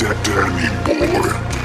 Danny Boy.